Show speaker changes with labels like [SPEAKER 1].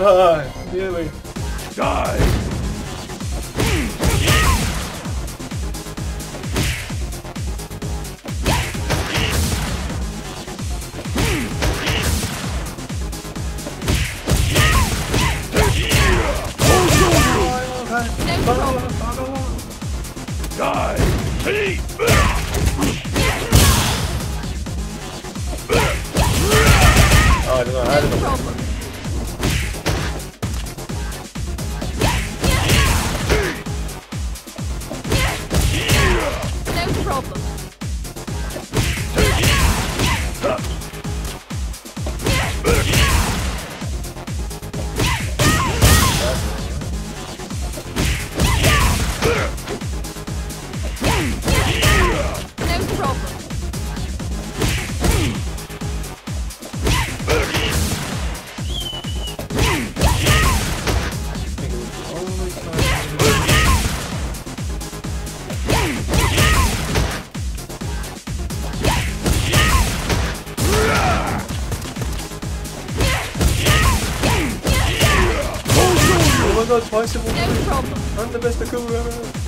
[SPEAKER 1] Ah, nearly. Die! Die! Oh, I don't know how to problem. God, twice in one. No problem. I'm the best Akuma ever.